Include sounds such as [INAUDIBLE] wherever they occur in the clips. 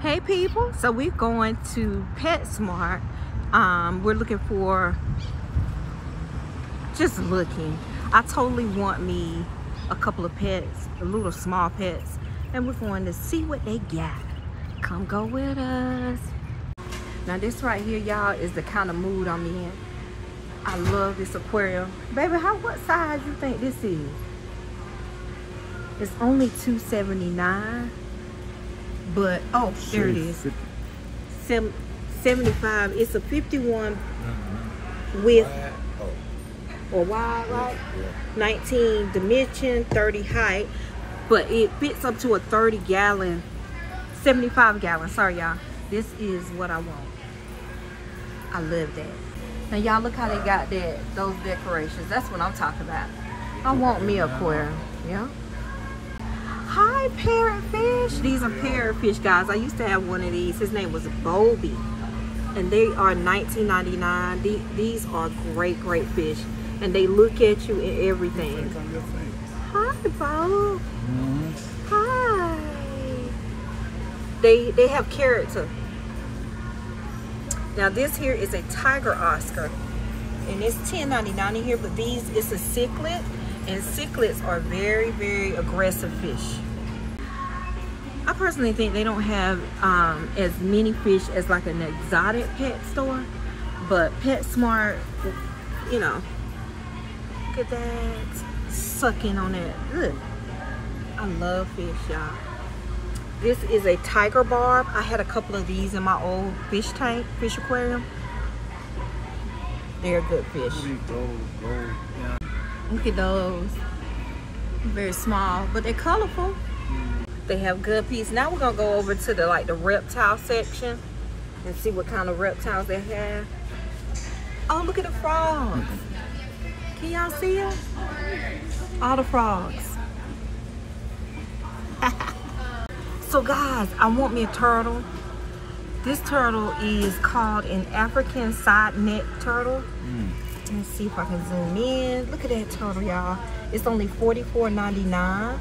Hey people, so we're going to PetSmart. Um, we're looking for, just looking. I totally want me a couple of pets, a little small pets, and we're going to see what they got. Come go with us. Now this right here, y'all, is the kind of mood I'm in. I love this aquarium. Baby, how what size you think this is? It's only 279 but oh there it is. Sem 75 it's a 51 mm-hmm. with or wide right 19 dimension 30 height but it fits up to a 30 gallon 75 gallon. Sorry y'all. This is what i want. I love that. Now y'all look how they got that those decorations. That's what i'm talking about. I want me a aquarium yeah Hi, parrotfish. These are parrotfish, guys. I used to have one of these. His name was Bobby. And they are $19.99. These are great, great fish. And they look at you and everything. Hi, Bo. Mm -hmm. Hi. They, they have character. Now, this here is a tiger Oscar. And it's $10.99 in here, but these, it's a cichlid and cichlids are very very aggressive fish. I personally think they don't have um, as many fish as like an exotic pet store but PetSmart you know look at that. Sucking on that. Look, I love fish y'all. This is a tiger barb. I had a couple of these in my old fish tank fish aquarium. They're good fish Look at those. Very small, but they're colorful. They have good piece. Now we're gonna go over to the like the reptile section and see what kind of reptiles they have. Oh, look at the frogs. Can y'all see them? All the frogs. [LAUGHS] so guys, I want me a turtle. This turtle is called an African side neck turtle. Mm. Let's see if I can zoom in. Look at that total, y'all. It's only $44.99.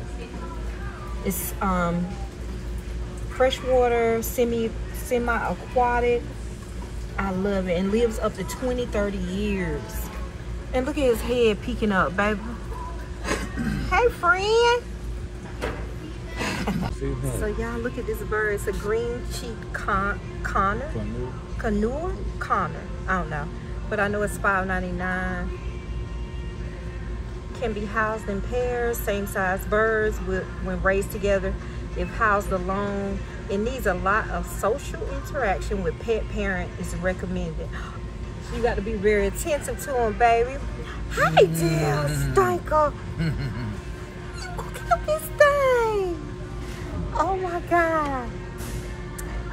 It's um, freshwater, semi, semi-aquatic. I love it. And lives up to 20, 30 years. And look at his head peeking up, baby. [COUGHS] hey, friend. [LAUGHS] so y'all look at this bird. It's a green cheek con conner. Canoe? Conner. I don't know but I know it's $5.99. Can be housed in pairs, same size birds with, when raised together. If housed alone, it needs a lot of social interaction with pet parent is recommended. You got to be very attentive to them, baby. Hey, dear stinker.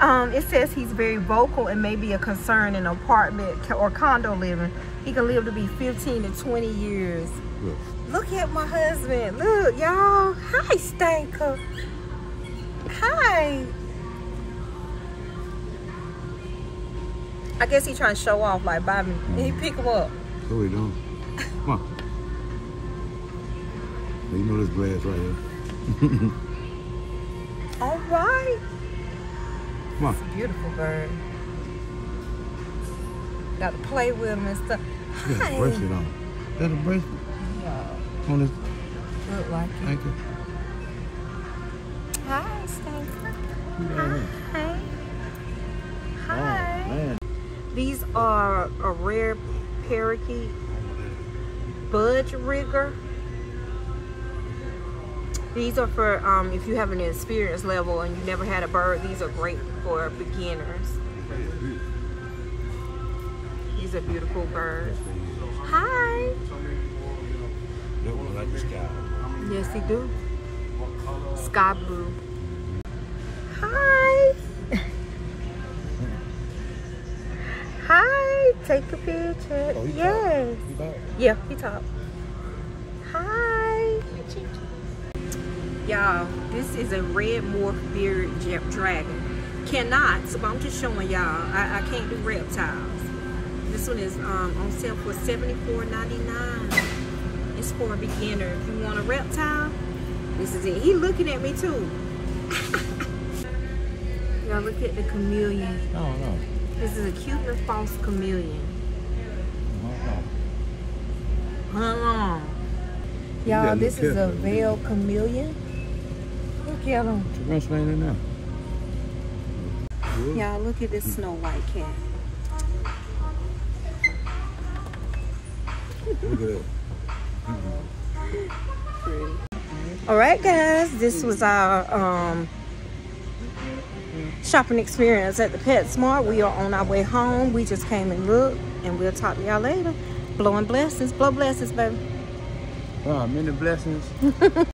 Um, it says he's very vocal and may be a concern in apartment or condo living. He can live to be 15 to 20 years. Look, Look at my husband. Look, y'all. Hi, Stanker. Hi. I guess he's trying to show off like Bobby. Mm. He pick him up. No, he don't. Come on. You know this glass right here. [LAUGHS] All right. Come on. It's a beautiful bird. Got to play with him and stuff. Got a bracelet on. Got a bracelet? Yeah. On this. Look like it. Thank you. Hi, Stanker. Hi. Hi. Hi. Oh, man. These are a rare parakeet budgerigar. These are for um, if you have an experience level and you never had a bird, these are great for beginners. These are beautiful birds. Hi. like the sky. Yes, he do. Sky blue. Hi. Hi. Take a picture. Oh, yes. Yeah, he top. Hi. Y'all, this is a red morph beard dragon. Cannot, but I'm just showing y'all. I, I can't do reptiles. This one is um, on sale for $74.99. It's for a beginner. If you want a reptile, this is it. He looking at me too. Y'all, [LAUGHS] Y'all look at the chameleon. I don't. This is a cute Cuban false chameleon. I don't. Hold on. You gotta Y'all, this is a careful. veil chameleon. Look at him. You're gonna explain it now. Good. Y'all, look at this snow white cat. Look at that. All right, guys, this was our um, shopping experience at the PetSmart. We are on our way home. We just came and looked, and we'll talk to y'all later. Blowing blessings, blow blessings, baby. Wow, many blessings. [LAUGHS]